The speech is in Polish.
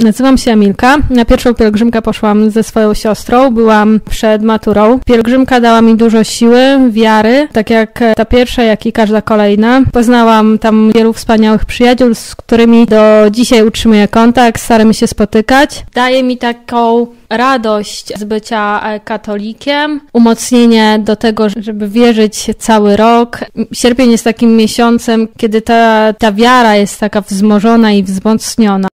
Nazywam się Emilka. Na pierwszą pielgrzymkę poszłam ze swoją siostrą. Byłam przed maturą. Pielgrzymka dała mi dużo siły, wiary, tak jak ta pierwsza, jak i każda kolejna. Poznałam tam wielu wspaniałych przyjaciół, z którymi do dzisiaj utrzymuję kontakt, staramy się spotykać. Daje mi taką radość z bycia katolikiem, umocnienie do tego, żeby wierzyć cały rok. Sierpień jest takim miesiącem, kiedy ta, ta wiara jest taka wzmożona i wzmocniona.